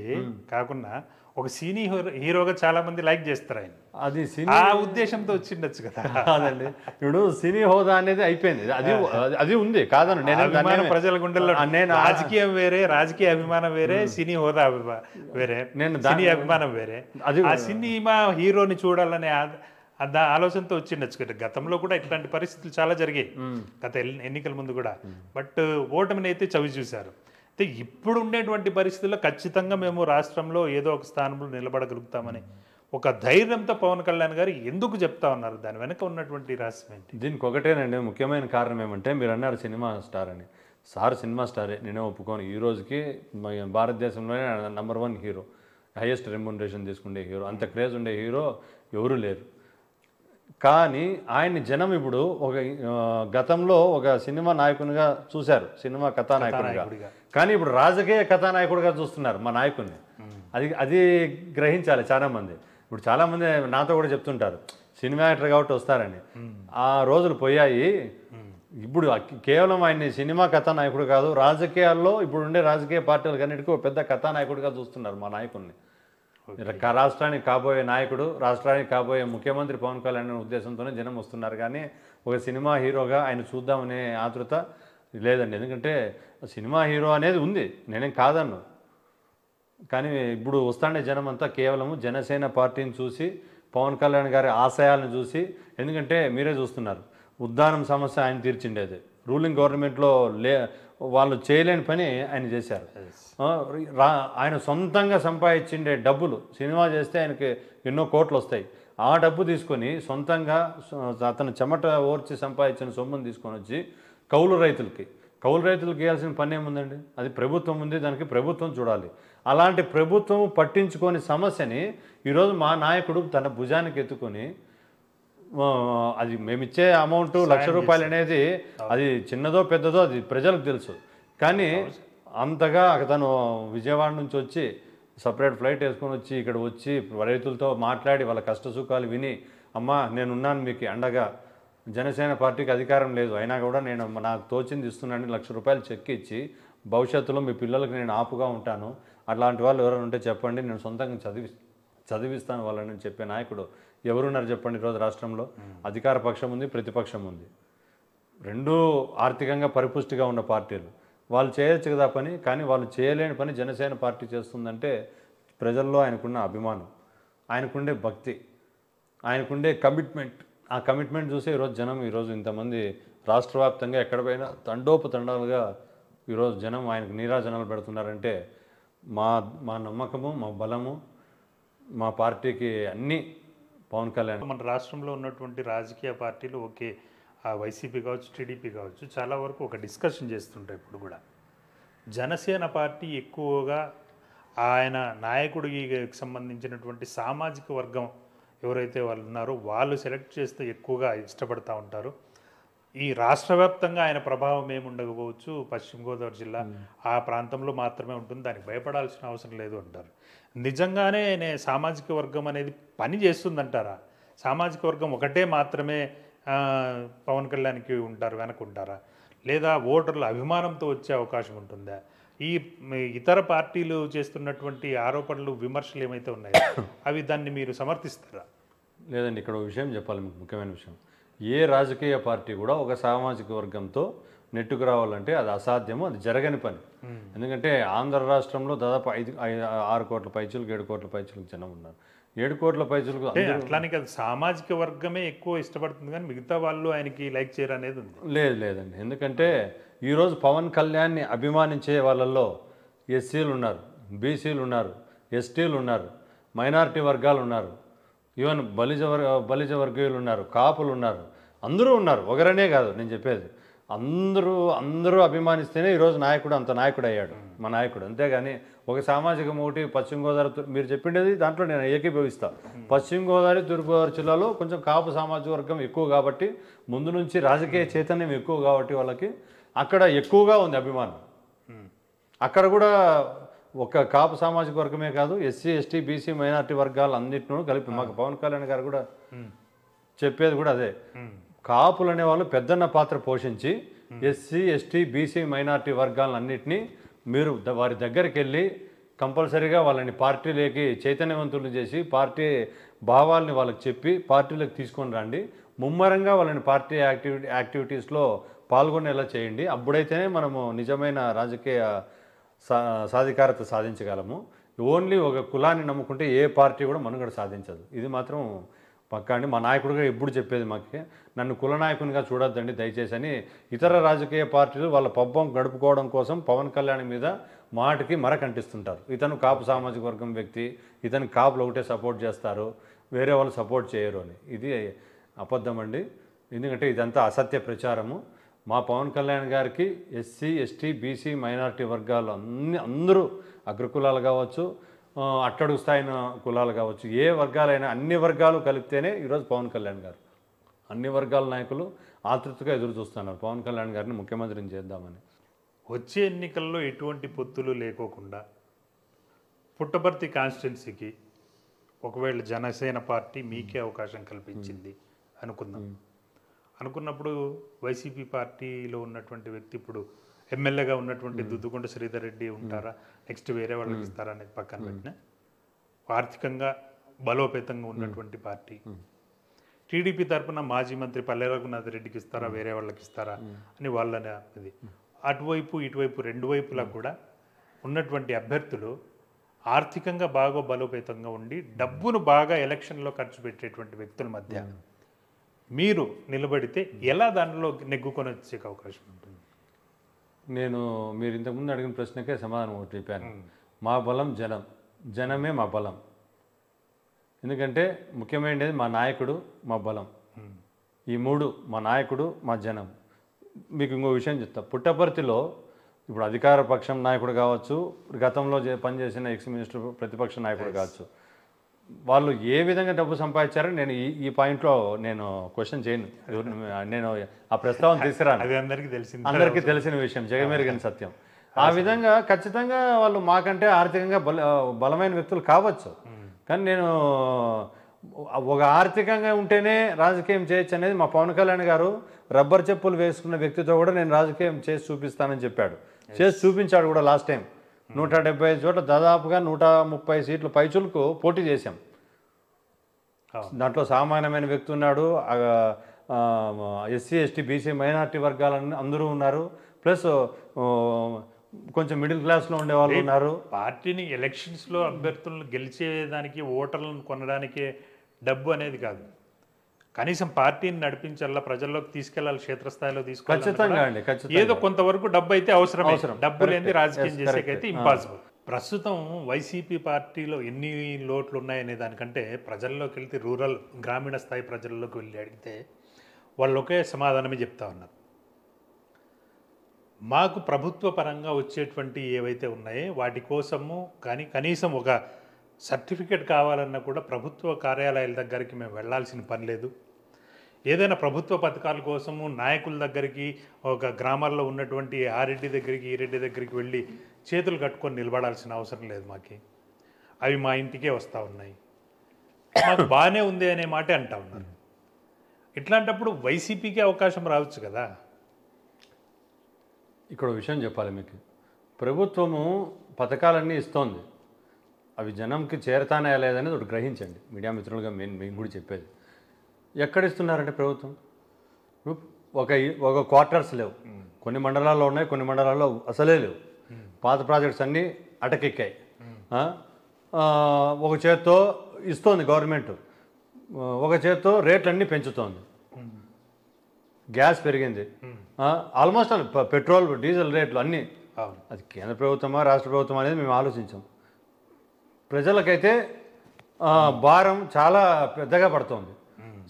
కాకుండా ఒక సీనీ హీరో హీరోగా చాలా మంది లైక్ చేస్తారు ఆయన. అది సినీ ఆ ఉద్దేశంతో వచ్చిండొచ్చు కదా. కాదండి ఇప్పుడు సినీ హోదా అనేది అయిపోయింది. అది అది- ఉంది కాదను. నేను ప్రజల గుండెల్లో నేను రాజకీయం వేరే రాజకీయ అభిమానం వేరే సినీ హోదా అభిమా- వేరే నేను సినీ అభిమానం వేరే. అది- ఆ సినిమా హీరోని చూడాలనే ఆ- ఆ దా- ఆలోచనతో వచ్చిండొచ్చు కదా గతంలో కూడా ఇట్లాంటి పరిస్థితులు చాలా జరిగాయి. గత ఎన్నికల ముందు కూడా. బట్ ఓటమిని అయితే చవి చూశారు. అయితే ఇప్పుడు ఉండేటువంటి పరిస్థితుల్లో ఖచ్చితంగా మేము రాష్ట్రంలో ఏదో ఒక స్థానంలో నిలబడగలుగుతామని ఒక ధైర్యంతో పవన్ కళ్యాణ్ గారు ఎందుకు చెప్తా ఉన్నారు? దాని వెనక ఉన్నటువంటి రహస్యం ఏంటి? దీనికి ఒకటేనండి. ముఖ్యమైన కారణం ఏమంటే మీరు అన్నారు సినిమా స్టార్ అని. సార్ సినిమా స్టారే. నేనే ఒప్పుకోను. ఈ రోజుకి భారతదేశంలోనే number one hero. Highest remuneration తీసుకునే హీరో. అంత క్రేజ్ ఉండే హీరో ఎవరు లేరు. కానీ ఆయన్ని జనం ఇప్పుడు ఒక గతంలో ఒక సినిమా నాయకునిగా చూశారు. సినిమా కథానాయకునిగా. కథానాయకుడిగా. కానీ ఇప్పుడు రాజకీయ కథానాయకుడిగా చూస్తున్నారు మా నాయకుడిని అది అది గ్రహించాలి చాలా మంది. ఇప్పుడు చాలా మంది నాతో కూడా చెప్తుంటారు సినిమా యాక్టర్ కాబట్టి వస్తారని. ఆ రోజులు పోయాయి. ఇప్పుడు కేవలం ఆయన్ని సినిమా కథానాయకుడు కాదు రాజకీయాల్లో ఇప్పుడు ఉండే రాజకీయ పార్టీలు కన్నిటికీ ఒక పెద్ద కథానాయకుడిగా చూస్తున్నారు మా నాయకుడిని రాష్ట్రానికి కాబోయే నాయకుడు రాష్ట్రానికి కాబోయే ముఖ్యమంత్రి పవన్ కళ్యాణ్ అనే ఉద్దేశంతోనే జనం వస్తున్నారు. కానీ ఒక సినిమా హీరోగా ఆయన చూద్దామనే ఆతృత లేదండి. ఎందుకంటే సినిమా హీరో అనేది ఉంది. నేనేం కాదన్ను. కానీ ఇప్పుడు వస్తాండే జనం అంతా కేవలము జనసేన పార్టీని చూసి పవన్ కళ్యాణ్ గారి ఆశయాలను చూసి ఎందుకంటే మీరే చూస్తున్నారు. ఉద్దానం సమస్య ఆయన తీర్చిండేది. రూలింగ్ గవర్నమెంట్లో లే వాళ్ళు చేయలేని పని ఆయన చేశారు. రా ఆయన సొంతంగా సంపాదించిండే డబ్బులు సినిమా చేస్తే ఆయనకి ఎన్నో కోట్లు వస్తాయి. ఆ డబ్బు తీసుకొని సొంతంగా అతను చెమట ఓర్చి సంపాదించిన సొమ్మును తీసుకొని వచ్చి కౌలు రైతులకి కౌలు రైతులకు ఇవ్వాల్సిన పని ఏముందండి? అది ప్రభుత్వం ఉంది దానికి ప్రభుత్వం చూడాలి. అలాంటి ప్రభుత్వం పట్టించుకొని సమస్యని ఈరోజు మా నాయకుడు తన భుజానికి ఎత్తుకొని అది మేమిచ్చే అమౌంట్ లక్ష రూపాయలు అనేది అది చిన్నదో పెద్దదో అది ప్రజలకు తెలుసు. కానీ అంతగా తను విజయవాడ నుంచి వచ్చి సపరేట్ ఫ్లైట్ వేసుకొని వచ్చి ఇక్కడ వచ్చి రైతులతో మాట్లాడి వాళ్ళ కష్ట సుఖాలు విని అమ్మా నేనున్నాను మీకు అండగా. జనసేన పార్టీకి అధికారం లేదు. అయినా కూడా నేను నాకు తోచింది ఇస్తున్నానని లక్ష రూపాయలు చెక్ ఇచ్చి భవిష్యత్తులో మీ పిల్లలకు నేను ఆపుగా ఉంటాను. అట్లాంటి వాళ్ళు ఎవరైనా ఉంటే చెప్పండి. నేను సొంతంగా చదివి చదివిస్తాను వాళ్ళని చెప్పే నాయకుడు ఎవరున్నారు చెప్పండి ఈరోజు రాష్ట్రంలో? అధికార పక్షం ఉంది ప్రతిపక్షం ఉంది. రెండూ ఆర్థికంగా పరిపుష్టిగా ఉన్న పార్టీలు. వాళ్ళు చేయొచ్చు కదా పని కానీ వాళ్ళు చేయలేని పని జనసేన పార్టీ చేస్తుందంటే ప్రజల్లో ఆయనకున్న అభిమానం ఆయనకుండే భక్తి ఆయనకుండే కమిట్మెంట్. ఆ కమిట్మెంట్ చూసే ఈరోజు జనం ఈరోజు ఇంతమంది రాష్ట్ర వ్యాప్తంగా ఎక్కడ పోయినా తండోపతండాలుగా ఈరోజు జనం ఆయనకు నీరాజనాలు పెడుతున్నారంటే మా మా నమ్మకము మా బలము మా పార్టీకి అన్నీ పవన్ కళ్యాణ్. మన రాష్ట్రంలో ఉన్నటువంటి రాజకీయ పార్టీలు ఓకే ఆ వైసీపీ కావచ్చు టీడీపీ కావచ్చు చాలా వరకు ఒక డిస్కషన్ చేస్తుంటాయి ఇప్పుడు కూడా. జనసేన పార్టీ ఎక్కువగా ఆయన నాయకుడికి సంబంధించినటువంటి సామాజిక వర్గం ఎవరైతే వాళ్ళు ఉన్నారో వాళ్ళు సెలెక్ట్ చేస్తే ఎక్కువగా ఇష్టపడతా ఉంటారు. ఈ రాష్ట్ర వ్యాప్తంగా ఆయన ప్రభావం ఏమి ఉండకపోవచ్చు పశ్చిమ గోదావరి జిల్లా ఆ ప్రాంతంలో మాత్రమే ఉంటుంది. దానికి భయపడాల్సిన అవసరం లేదు అంటారు. నిజంగానే నే సామాజిక వర్గం అనేది పని చేస్తుందంటారా? సామాజిక వర్గం ఒకటే మాత్రమే పవన్ కళ్యాణ్కి ఉంటారు వెనక ఉంటారా లేదా ఓటర్ల అభిమానంతో వచ్చే అవకాశం ఉంటుందా? ఈ ఇతర పార్టీలు చేస్తున్నటువంటి ఆరోపణలు విమర్శలు ఏమైతే ఉన్నాయో అవి దాన్ని మీరు సమర్థిస్తారా? లేదండి ఇక్కడ ఒక విషయం చెప్పాలి మీకు ముఖ్యమైన విషయం. ఏ రాజకీయ పార్టీ కూడా ఒక సామాజిక వర్గంతో నెట్టుకు రావాలంటే అది అసాధ్యము అది జరగని పని. ఎందుకంటే ఆంధ్ర రాష్ట్రంలో దాదాపు ఐదు ఆరు కోట్ల పైచులకు ఏడు కోట్ల పైచులకు జనం ఉన్నారు. ఏడు కోట్ల పైచులకు అంటే అట్లానే కదా సామాజిక వర్గమే ఎక్కువ ఇష్టపడుతుంది కానీ మిగతా వాళ్ళు ఆయనకి లైక్ చేయరు అనేది ఉంది. లేదు లేదండి. ఎందుకంటే ఈరోజు పవన్ కళ్యాణ్ని అభిమానించే వాళ్ళల్లో ఎస్సీలు ఉన్నారు బీసీలు ఉన్నారు ఎస్టీలు ఉన్నారు మైనారిటీ వర్గాలు ఉన్నారు. ఈవెన్ బలిజ వర్ బలిజ వర్గీయులు ఉన్నారు కాపులు ఉన్నారు అందరూ ఉన్నారు. ఒకరనే కాదు నేను చెప్పేది. అందరూ అందరూ అభిమానిస్తేనే ఈరోజు నాయకుడు అంత నాయకుడు అయ్యాడు మా నాయకుడు. అంతేగాని ఒక సామాజిక ఒకటి పశ్చిమ గోదావరి మీరు చెప్పిండేది దాంట్లో నేను ఏకీభవిస్తా. పశ్చిమ గోదావరి తూర్పుగోదావరి జిల్లాలో కొంచెం కాపు సామాజిక వర్గం ఎక్కువ కాబట్టి ముందు నుంచి రాజకీయ చైతన్యం ఎక్కువ కాబట్టి వాళ్ళకి అక్కడ ఎక్కువగా ఉంది అభిమానం. అక్కడ కూడా ఒక కాపు సామాజిక వర్గమే కాదు ఎస్సీ ఎస్టీ బీసీ మైనార్టీ వర్గాలు అన్నింటినూ కలిపి. మాకు పవన్ కళ్యాణ్ గారు కూడా చెప్పేది కూడా అదే. కాపులు అనేవాళ్ళు పెద్దన్న పాత్ర పోషించి ఎస్సీ ఎస్టీ బీసీ మైనార్టీ వర్గాలన్నింటినీ మీరు వారి దగ్గరికి వెళ్ళి కంపల్సరీగా వాళ్ళని పార్టీలోకి చైతన్యవంతులు చేసి పార్టీ భావాల్ని వాళ్ళకి చెప్పి పార్టీలోకి తీసుకొని రండి. ముమ్మరంగా వాళ్ళని పార్టీ యాక్టివిటీ యాక్టివిటీస్లో పాల్గొనేలా చేయండి. అప్పుడైతేనే మనము నిజమైన రాజకీయ సా సాధికారత సాధించగలము. ఓన్లీ ఒక కులాన్ని నమ్ముకుంటే ఏ పార్టీ కూడా మనుగడ సాధించదు. ఇది మాత్రం పక్కా అండి. మా నాయకుడిగా ఎప్పుడు చెప్పేది మాకు. నన్ను కుల నాయకునిగా చూడొద్దండి దయచేసి అని ఇతర రాజకీయ పార్టీలు వాళ్ళ పబ్బం గడుపుకోవడం కోసం పవన్ కళ్యాణ్ మీద మాటికి మరకంటిస్తుంటారు ఇతను కాపు సామాజిక వర్గం వ్యక్తి ఇతను కాపులు ఒకటే సపోర్ట్ చేస్తారు వేరే వాళ్ళు సపోర్ట్ చేయరు అని. ఇది అబద్ధం అండి. ఎందుకంటే ఇదంతా అసత్య ప్రచారము. మా పవన్ కళ్యాణ్ గారికి ఎస్సీ ఎస్టీ బీసీ మైనారిటీ వర్గాలు అన్ని అందరూ అగ్రకులాలు కావచ్చు అట్టడుగు స్థాయిన కులాలు కావచ్చు ఏ వర్గాలైనా అన్ని వర్గాలు కలిపితేనే ఈరోజు పవన్ కళ్యాణ్ గారు. అన్ని వర్గాల నాయకులు ఆతృతగా ఎదురు చూస్తున్నారు. పవన్ కళ్యాణ్ గారిని ముఖ్యమంత్రిని చేద్దామని. వచ్చే ఎన్నికల్లో ఎటువంటి పొత్తులు లేకోకుండా పుట్టపర్తి కాన్స్టిట్యున్సీకి ఒకవేళ జనసేన పార్టీ మీకే అవకాశం కల్పించింది అనుకుందాం. అనుకున్నప్పుడు వైసీపీ పార్టీలో ఉన్నటువంటి వ్యక్తి ఇప్పుడు ఎమ్మెల్యేగా ఉన్నటువంటి దుద్దుకొండ శ్రీధర్ రెడ్డి ఉంటారా? నెక్స్ట్ వేరే వాళ్ళకి ఇస్తారా అనేది పక్కన పెట్టిన? ఆర్థికంగా బలోపేతంగా ఉన్నటువంటి పార్టీ. టీడీపీ తరపున మాజీ మంత్రి పల్లె రఘునాథ్ రెడ్డికి ఇస్తారా? వేరే వాళ్ళకి ఇస్తారా? అని వాళ్ళని ఇది అటువైపు ఇటువైపు రెండు వైపులా కూడా ఉన్నటువంటి అభ్యర్థులు ఆర్థికంగా బాగా బలోపేతంగా ఉండి డబ్బును బాగా ఎలక్షన్లో ఖర్చు పెట్టేటువంటి వ్యక్తుల మధ్య మీరు నిలబడితే ఎలా దానిలో నెగ్గుకొని వచ్చే అవకాశం ఉంటుంది? నేను మీరు ఇంతకుముందు అడిగిన ప్రశ్నకే సమాధానం ఒకటి చెప్పాను. మా బలం జనం. జనమే మా బలం. ఎందుకంటే ముఖ్యమైనది మా నాయకుడు మా బలం. ఈ మూడు మా నాయకుడు మా జనం. మీకు ఇంకో విషయం చెప్తా. పుట్టపర్తిలో ఇప్పుడు అధికార పక్షం నాయకుడు కావచ్చు గతంలో పనిచేసిన ఎక్స్ మినిస్టర్ ప్రతిపక్ష నాయకుడు కావచ్చు. వాళ్ళు ఏ విధంగా డబ్బు సంపాదించారో నేను ఈ ఈ పాయింట్లో నేను క్వశ్చన్ చేయను. నేను ఆ ప్రస్తావన తీసుకురాను. అది అందరికీ తెలిసింది. అందరికీ తెలిసిన విషయం జగమెరిగిన సత్యం. ఆ విధంగా ఖచ్చితంగా వాళ్ళు మాకంటే ఆర్థికంగా బల బలమైన వ్యక్తులు కావచ్చు. కానీ నేను ఒక ఆర్థికంగా ఉంటేనే రాజకీయం చేయొచ్చు అనేది మా పవన్ కళ్యాణ్ గారు రబ్బర్ చెప్పులు వేసుకున్న వ్యక్తితో కూడా నేను రాజకీయం చేసి చూపిస్తానని చెప్పాడు. చేసి చూపించాడు కూడా లాస్ట్ టైం. నూట డెబ్బై ఐదు చోట్ల దాదాపుగా నూట ముప్పై సీట్ల పైచులకు పోటీ చేశాం. దాంట్లో సామాన్యమైన వ్యక్తి ఉన్నాడు ఎస్సీ ఎస్టీ బీసీ మైనారిటీ వర్గాలన్నీ అందరూ ఉన్నారు. ప్లస్ కొంచెం మిడిల్ క్లాస్లో ఉండే వాళ్ళు ఉన్నారు. పార్టీని ఎలక్షన్స్లో అభ్యర్థులను గెలిచేదానికి ఓటర్లను కొనడానికి డబ్బు అనేది కాదు. కనీసం పార్టీని నడిపించాలా ప్రజల్లోకి తీసుకెళ్ళాలి క్షేత్రస్థాయిలో ఖచ్చితంగా ఏదో కొంతవరకు డబ్బు అయితే అవసరం అవసరం. డబ్బు లేని. రాజకీయం చేసేకైతే. ఇంపాసిబుల్ ప్రస్తుతం వైసీపీ పార్టీలో ఎన్ని లోట్లు ఉన్నాయనే దానికంటే ప్రజల్లోకి వెళ్తే రూరల్ గ్రామీణ స్థాయి ప్రజల్లోకి వెళ్ళి అడిగితే వాళ్ళు ఒకే సమాధానమే చెప్తా ఉన్నారు మాకు ప్రభుత్వ పరంగా వచ్చేటువంటి ఏవైతే ఉన్నాయో వాటి కోసము కానీ కనీసం ఒక సర్టిఫికేట్ కావాలన్నా కూడా ప్రభుత్వ కార్యాలయాల దగ్గరికి మేము వెళ్ళాల్సిన పని లేదు. ఏదైనా ప్రభుత్వ పథకాల కోసము నాయకుల దగ్గరికి ఒక గ్రామాల్లో ఉన్నటువంటి ఆ రెడ్డి దగ్గరికి ఈ రెడ్డి దగ్గరికి వెళ్ళి చేతులు కట్టుకొని నిలబడాల్సిన అవసరం లేదు మాకి. అవి మా ఇంటికే వస్తూ ఉన్నాయి. మాకు బాగానే ఉంది అనే మాటే అంటా ఉన్నారు. ఇట్లాంటప్పుడు వైసీపీకి అవకాశం రావచ్చు కదా? ఇక్కడ విషయం చెప్పాలి మీకు. ప్రభుత్వము పథకాలన్నీ ఇస్తోంది. అవి జనంకి చేరతానే లేదనేది ఒకటి గ్రహించండి. మీడియా మిత్రులుగా మేము మేము కూడా చెప్పేది. ఎక్కడ ఇస్తున్నారంటే ప్రభుత్వం ఒక ఒక క్వార్టర్స్ లేవు. కొన్ని మండలాల్లో ఉన్నాయి కొన్ని మండలాల్లో అసలే లేవు. పాత ప్రాజెక్ట్స్ అన్నీ అటకెక్కాయి. ఒక చేత్తో ఇస్తోంది గవర్నమెంట్. ఒక చేత్తో రేట్లన్నీ పెంచుతోంది. గ్యాస్ పెరిగింది. ఆల్మోస్ట్ పెట్రోల్ డీజిల్ రేట్లు అన్నీ. అది కేంద్ర ప్రభుత్వమా రాష్ట్ర ప్రభుత్వమా అనేది మేము ఆలోచించాం. ప్రజలకైతే భారం చాలా పెద్దగా పడుతోంది.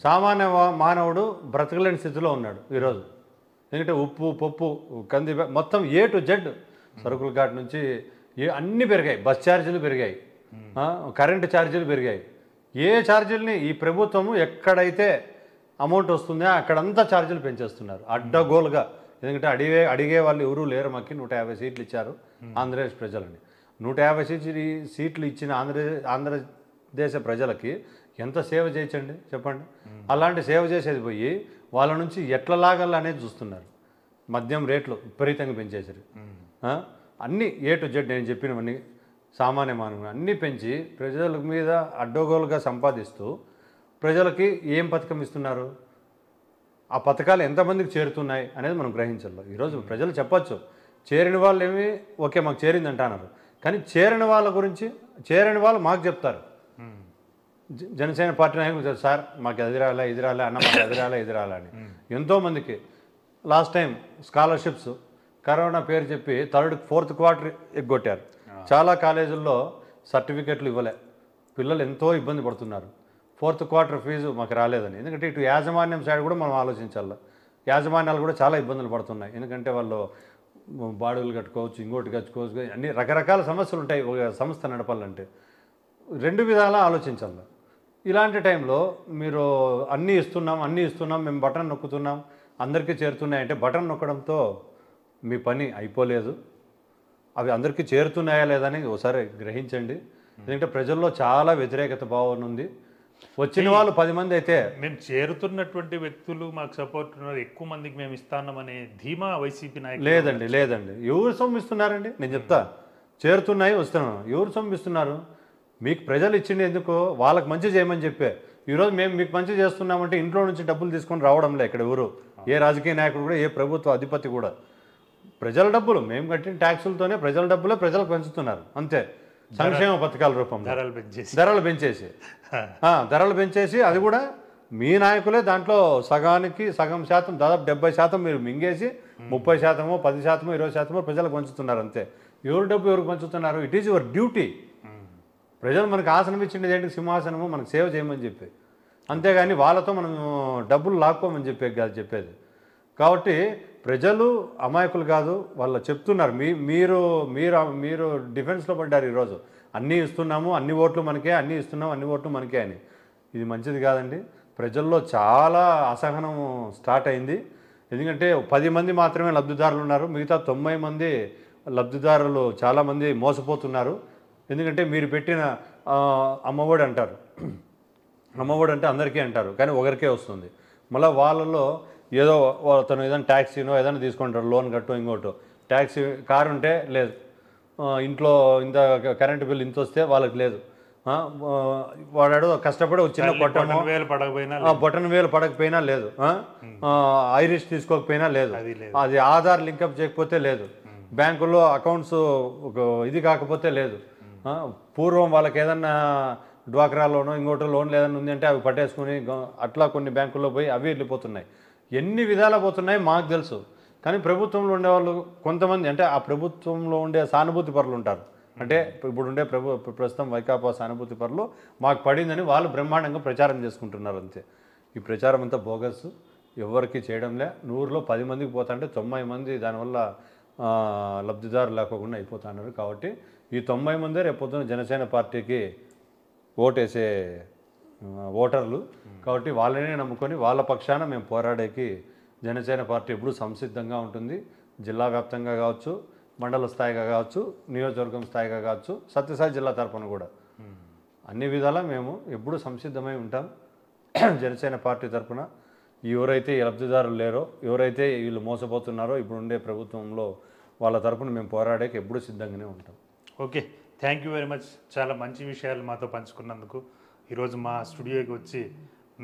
సామాన్య మానవుడు బ్రతకలేని స్థితిలో ఉన్నాడు ఈరోజు. ఎందుకంటే ఉప్పు పప్పు కంది మొత్తం ఏ టు జెడ్ సరుకుల ఘాట్ నుంచి ఏ అన్నీ పెరిగాయి. బస్ ఛార్జీలు పెరిగాయి. కరెంటు ఛార్జీలు పెరిగాయి. ఏ ఛార్జీలని ఈ ప్రభుత్వము ఎక్కడైతే అమౌంట్ వస్తుందో అక్కడంతా ఛార్జీలు పెంచేస్తున్నారు. అడ్డగోలుగా. ఎందుకంటే అడిగే అడిగే వాళ్ళు ఎవరూ లేరు మాకి. నూట యాభై సీట్లు ఇచ్చారు ఆంధ్రప్రదేశ్ ప్రజలని. నూట యాభై సీట్లు సీట్లు ఇచ్చిన ఆంధ్ర ఆంధ్రదేశ ప్రజలకి ఎంత సేవ చేయొచ్చండి చెప్పండి? అలాంటి సేవ చేసేది పోయి వాళ్ళ నుంచి ఎట్లా లాగాలి అనేది చూస్తున్నారు. మద్యం రేట్లు విపరీతంగా పెంచేశారు. ఆ? అన్నీ ఏ టు జెడ్ నేను చెప్పినవన్నీ సామాన్య మానవులు అన్నీ పెంచి ప్రజల మీద అడ్డగోలుగా సంపాదిస్తూ ప్రజలకి ఏం పథకం ఇస్తున్నారు? ఆ పథకాలు ఎంతమందికి చేరుతున్నాయి అనేది మనం గ్రహించాలి. ఈరోజు ప్రజలు చెప్పొచ్చు. చేరిన వాళ్ళు ఏమి ఓకే మాకు చేరింది అంటున్నారు కానీ చేరిన వాళ్ళ గురించి చేరని వాళ్ళు మాకు చెప్తారు. జనసేన పార్టీ నాయకులు సార్ మాకు అది రాలే ఇది రాలే అన్న మాకు అది రాలే ఇది రాలే అని. ఎంతోమందికి లాస్ట్ టైం స్కాలర్షిప్స్ కరోనా పేరు చెప్పి థర్డ్ ఫోర్త్ క్వార్టర్ ఎగ్గొట్టారు. చాలా కాలేజీల్లో సర్టిఫికెట్లు ఇవ్వలే. పిల్లలు ఎంతో ఇబ్బంది పడుతున్నారు. ఫోర్త్ క్వార్టర్ ఫీజు మాకు రాలేదని. ఎందుకంటే ఇటు యాజమాన్యం సైడ్ కూడా మనం ఆలోచించాలి. యాజమాన్యాలు కూడా చాలా ఇబ్బందులు పడుతున్నాయి. ఎందుకంటే వాళ్ళు బాడుగులు కట్టుకోవచ్చు ఇంకోటి కట్టుకోవచ్చు అన్ని రకరకాల సమస్యలు ఉంటాయి ఒక సంస్థ నడపాలంటే. రెండు విధాలా ఆలోచించాలి. ఇలాంటి టైంలో మీరు అన్నీ ఇస్తున్నాం అన్నీ ఇస్తున్నాం మేము బటన్ నొక్కుతున్నాం అందరికీ చేరుతున్నాయంటే బటన్ నొక్కడంతో మీ పని అయిపోలేదు. అవి అందరికీ చేరుతున్నాయా లేదని ఒకసారి గ్రహించండి. ఎందుకంటే ప్రజల్లో చాలా వ్యతిరేకత భావన ఉంది. వచ్చిన వాళ్ళు పది మంది అయితే మేము చేరుతున్నటువంటి వ్యక్తులు మాకు సపోర్ట్ ఉన్నారు. ఎక్కువ మందికి మేము ఇస్తామనే ధీమా వైసీపీ నాయకులు లేదండి లేదండి. ఎవరు సొమ్మిస్తున్నారండి? నేను చెప్తా. చేరుతున్నాయి వస్తున్నాను ఎవరు సొమ్మిస్తున్నారు? మీకు ప్రజలు ఇచ్చింది ఎందుకు వాళ్ళకి మంచి చేయమని చెప్పే. ఈరోజు మేము మీకు మంచి చేస్తున్నామంటే ఇంట్లో నుంచి డబ్బులు తీసుకొని రావడంలే ఇక్కడ ఎవరు. ఏ రాజకీయ నాయకుడు కూడా ఏ ప్రభుత్వ అధిపతి కూడా. ప్రజల డబ్బులు మేము కట్టిన ట్యాక్సులతోనే ప్రజల డబ్బులే ప్రజలకు పెంచుతున్నారు. అంతే. సంక్షేమ పథకాల రూపంలో. ధరలు పెంచేసి. ధరలు పెంచేసి. ఆ, ధరలు పెంచేసి అది కూడా మీ నాయకులే దాంట్లో సగానికి సగం శాతం దాదాపు డెబ్బై శాతం మీరు మింగేసి ముప్పై శాతమో పది శాతమో ఇరవై శాతమో ప్రజలకు పంచుతున్నారు అంతే. ఎవరు డబ్బు ఎవరికి పంచుతున్నారు? ఇట్ ఈజ్ యువర్ డ్యూటీ ప్రజలు మనకు ఆసనం ఇచ్చింది ఏంటి? సింహాసనము మనకు సేవ చేయమని చెప్పి. అంతేగాని వాళ్ళతో మనం డబ్బులు లాక్కోమని చెప్పే కాదు చెప్పేది. కాబట్టి ప్రజలు అమాయకులు కాదు వాళ్ళు చెప్తున్నారు. మీ మీరు మీరు మీరు డిఫెన్స్లో పడ్డారు ఈరోజు. అన్నీ ఇస్తున్నాము అన్ని ఓట్లు మనకే అన్నీ ఇస్తున్నాము అన్ని ఓట్లు మనకే అని. ఇది మంచిది కాదండి. ప్రజల్లో చాలా అసహనం స్టార్ట్ అయింది. ఎందుకంటే పది మంది మాత్రమే లబ్ధిదారులు ఉన్నారు. మిగతా తొంభై మంది లబ్ధిదారులు చాలామంది మోసపోతున్నారు. ఎందుకంటే మీరు పెట్టిన అమ్మఒడి అంటారు. అమ్మఒడి అంటే అందరికీ అంటారు. కానీ ఒకరికే వస్తుంది. మళ్ళీ వాళ్ళలో ఏదో అతను ఏదైనా ట్యాక్సీనో ఏదైనా తీసుకుంటారు లోన్ కట్టో ఇంకోటో. ట్యాక్సీ కారు ఉంటే లేదు. ఇంట్లో ఇంత కరెంటు బిల్ ఇంత వస్తే వాళ్ళకి లేదు. వాడాడు కష్టపడి ఒక చిన్న పట్టణ వేలు పడకపోయినా ఆ, బటన్ వేలు పడకపోయినా లేదు. ఐరిష్ తీసుకోకపోయినా లేదు. అది ఆధార్ లింకప్ చేయకపోతే లేదు. బ్యాంకుల్లో అకౌంట్స్ ఒక ఇది కాకపోతే లేదు. పూర్వం వాళ్ళకి ఏదన్నా డ్వాక్రా లోను ఇంకోటి లోన్లు ఏదైనా ఉంది అంటే అవి పట్టేసుకుని అట్లా కొన్ని బ్యాంకుల్లో పోయి అవి వెళ్ళిపోతున్నాయి. ఎన్ని విధాలు పోతున్నాయి మాకు తెలుసు. కానీ ప్రభుత్వంలో ఉండేవాళ్ళు కొంతమంది అంటే ఆ ప్రభుత్వంలో ఉండే సానుభూతి పరులు ఉంటారు. అంటే ఇప్పుడు ఉండే ప్రభు ప్రస్తుతం వైకాపా సానుభూతి పరులు మాకు పడిందని వాళ్ళు బ్రహ్మాండంగా ప్రచారం చేసుకుంటున్నారు అంతే. ఈ ప్రచారం అంతా బోగస్. ఎవరికి చేయడంలే నూరులో పది మందికి పోతాంటే తొంభై మంది దానివల్ల లబ్ధిదారు లేకోకుండా అయిపోతున్నారు కాబట్టి ఈ తొంభై మందే రేపు పొద్దున జనసేన పార్టీకి ఓటేసే ఓటర్లు. కాబట్టి వాళ్ళనే నమ్ముకొని వాళ్ళ పక్షాన మేము పోరాడేకి జనసేన పార్టీ ఎప్పుడు సంసిద్ధంగా ఉంటుంది. జిల్లా వ్యాప్తంగా కావచ్చు మండల స్థాయిగా కావచ్చు నియోజకవర్గం స్థాయిగా కావచ్చు సత్యసాయి జిల్లా తరఫున కూడా. అన్ని విధాలా మేము ఎప్పుడు సంసిద్ధమై ఉంటాం. జనసేన పార్టీ తరఫున ఎవరైతే లబ్ధిదారులు లేరో ఎవరైతే వీళ్ళు మోసపోతున్నారో ఇప్పుడు ఉండే ప్రభుత్వంలో వాళ్ళ తరఫున మేము పోరాడేకి ఎప్పుడూ సిద్ధంగానే ఉంటాం. Okay. Thank you very much. చాలా మంచి విషయాలు మాతో పంచుకున్నందుకు. ఈరోజు మా స్టూడియోకి వచ్చి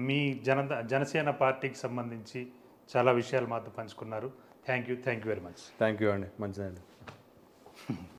మీ జన జనసేన పార్టీకి సంబంధించి చాలా విషయాలు మాతో పంచుకున్నారు. Thank you thank you very much thank you అండి మంచిదండి.